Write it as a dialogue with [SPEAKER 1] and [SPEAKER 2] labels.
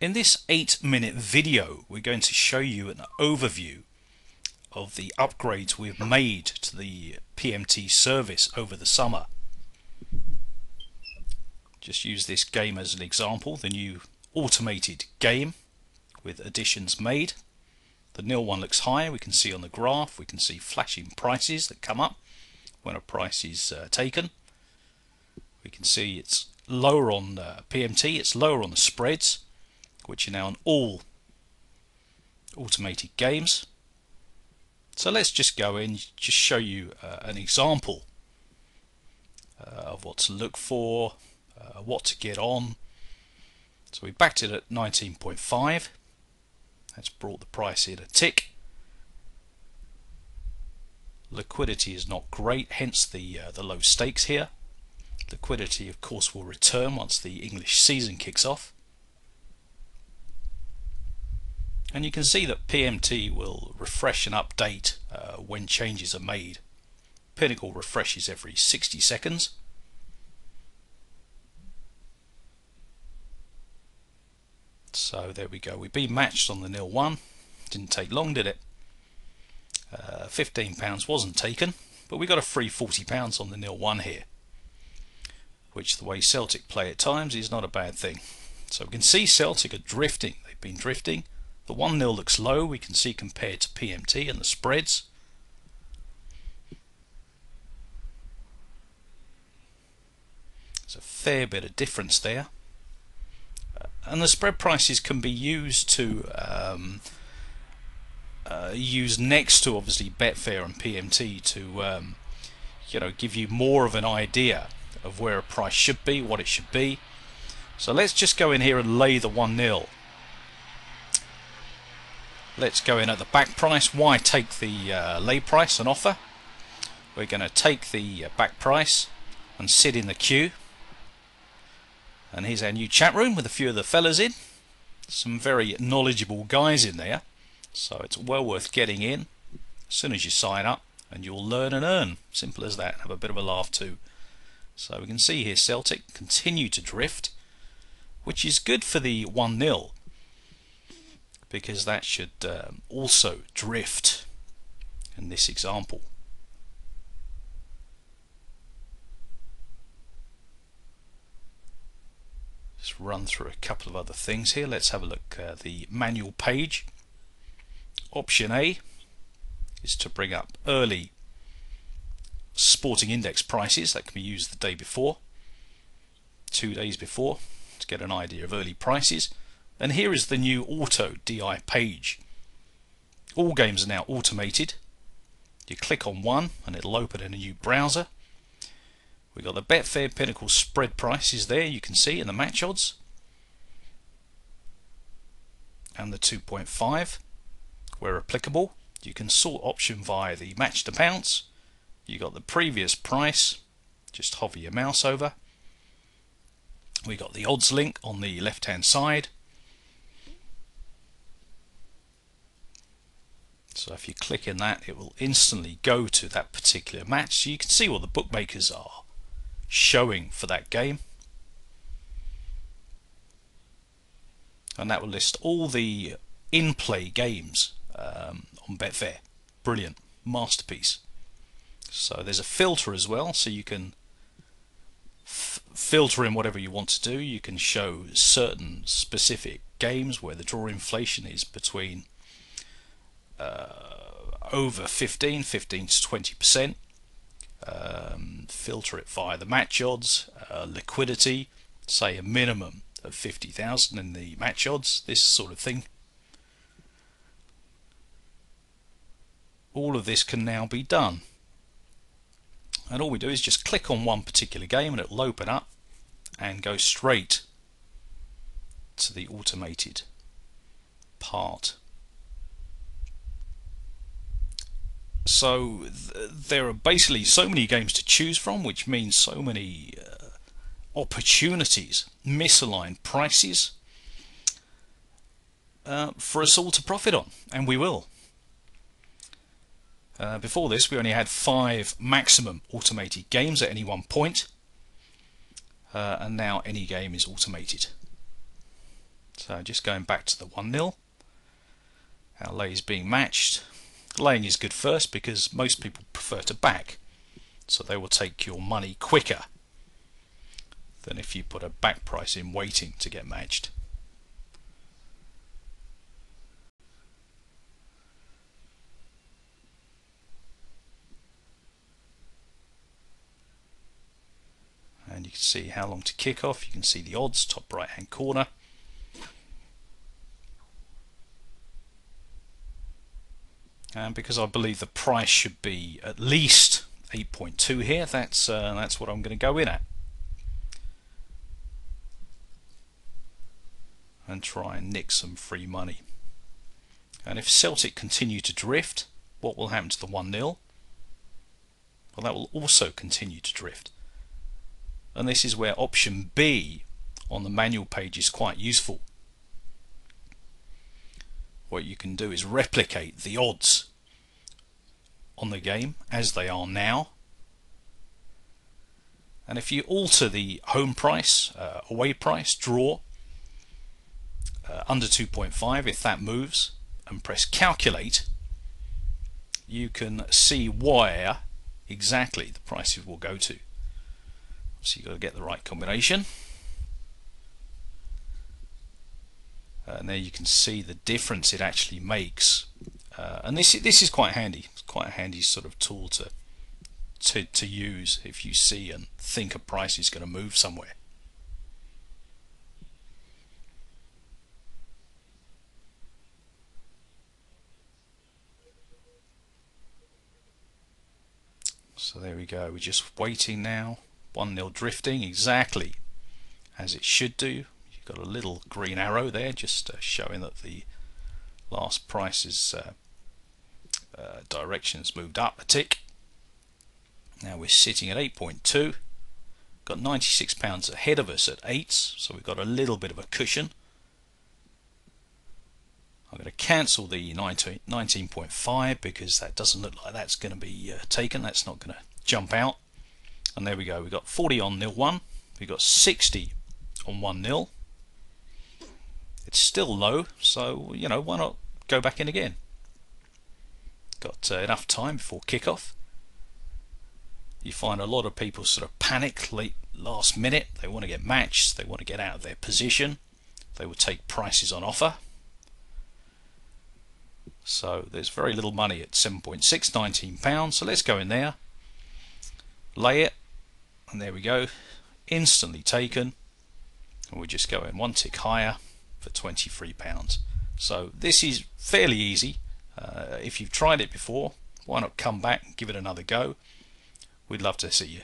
[SPEAKER 1] In this 8 minute video we're going to show you an overview of the upgrades we've made to the PMT service over the summer. Just use this game as an example, the new automated game with additions made. The nil one looks higher, we can see on the graph, we can see flashing prices that come up when a price is uh, taken. We can see it's lower on uh, PMT, it's lower on the spreads which are now on all automated games. So let's just go in, just show you uh, an example uh, of what to look for, uh, what to get on. So we backed it at 19.5. That's brought the price in a tick. Liquidity is not great, hence the uh, the low stakes here. Liquidity, of course, will return once the English season kicks off. And you can see that PMT will refresh and update uh, when changes are made. Pinnacle refreshes every 60 seconds. So there we go. We've been matched on the nil one. Didn't take long, did it? Uh, £15 wasn't taken, but we got a free £40 on the nil one here. Which, the way Celtic play at times, is not a bad thing. So we can see Celtic are drifting. They've been drifting the 1 0 looks low, we can see compared to PMT and the spreads. There's a fair bit of difference there. Uh, and the spread prices can be used to um, uh, use next to obviously Betfair and PMT to um, you know give you more of an idea of where a price should be, what it should be. So let's just go in here and lay the 1 0 Let's go in at the back price. Why take the uh, lay price and offer? We're going to take the uh, back price and sit in the queue. And here's our new chat room with a few of the fellas in. Some very knowledgeable guys in there. So it's well worth getting in as soon as you sign up and you'll learn and earn. Simple as that. Have a bit of a laugh too. So we can see here Celtic continue to drift, which is good for the 1 0 because that should um, also drift in this example. Just run through a couple of other things here. Let's have a look at uh, the manual page. Option A is to bring up early sporting index prices that can be used the day before, two days before, to get an idea of early prices. And here is the new Auto DI page. All games are now automated. You click on one and it'll open in a new browser. We've got the Betfair Pinnacle spread prices there you can see in the match odds. And the 2.5 where applicable. You can sort option via the match to bounce. You got the previous price. Just hover your mouse over. We've got the odds link on the left hand side So if you click in that, it will instantly go to that particular match. So you can see what the bookmakers are showing for that game. And that will list all the in-play games um, on Betfair. Brilliant. Masterpiece. So there's a filter as well, so you can filter in whatever you want to do. You can show certain specific games where the draw inflation is between over 15, 15 to 20 percent. Um, filter it via the match odds, uh, liquidity, say a minimum of 50,000 in the match odds, this sort of thing. All of this can now be done. And all we do is just click on one particular game and it'll open up and go straight to the automated part. So th there are basically so many games to choose from, which means so many uh, opportunities, misaligned prices uh, for us all to profit on, and we will. Uh, before this, we only had five maximum automated games at any one point, uh, and now any game is automated. So just going back to the 1-0. Our lay is being matched. Laying is good first because most people prefer to back. So they will take your money quicker than if you put a back price in waiting to get matched. and you can see how long to kick off you can see the odds top right hand corner and because I believe the price should be at least 8.2 here. That's uh, that's what I'm going to go in at. And try and nick some free money. And if Celtic continue to drift what will happen to the 1-0 well that will also continue to drift. And this is where option B on the manual page is quite useful what you can do is replicate the odds on the game as they are now. And if you alter the home price uh, away price draw uh, under 2.5 if that moves and press calculate you can see where exactly the prices will go to. So you've got to get the right combination and there you can see the difference it actually makes. Uh, and this this is quite handy it's quite a handy sort of tool to to, to use if you see and think a price is going to move somewhere. So there we go. We're just waiting now. 1-0 drifting exactly as it should do got a little green arrow there just uh, showing that the last price's uh, uh, direction has moved up a tick. Now we're sitting at 8.2 got 96 pounds ahead of us at 8 so we've got a little bit of a cushion. I'm going to cancel the 19.5 because that doesn't look like that's going to be uh, taken. That's not going to jump out. And there we go. We've got 40 on nil 1 we've got 60 on 1 nil it's still low, so you know why not go back in again? Got uh, enough time before kickoff. You find a lot of people sort of panic late last minute. They want to get matched. They want to get out of their position. They will take prices on offer. So there's very little money at 7.6, 19 pounds. So let's go in there, lay it, and there we go. Instantly taken. And we just go in one tick higher for £23. So this is fairly easy. Uh, if you've tried it before, why not come back and give it another go? We'd love to see you.